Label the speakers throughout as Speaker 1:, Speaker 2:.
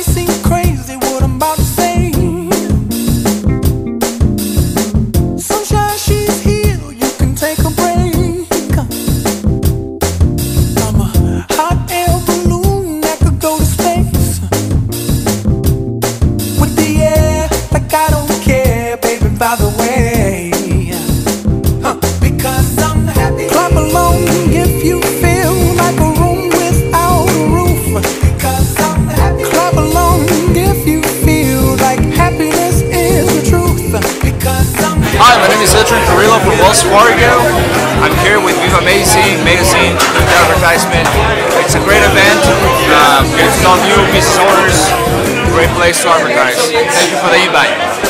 Speaker 1: mais sentido. Wells Fargo. I'm here with VivaMazing Magazine advertisement. It's a great event. Um, to know new business owners. Great place to advertise. Thank you for the invite.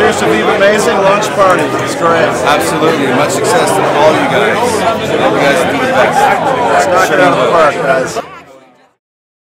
Speaker 2: Cheers to VivaMazing Launch Party. It's great.
Speaker 3: Absolutely. Much success to all you guys. Hope you guys do the best.
Speaker 2: Let's knock it out of the park, guys.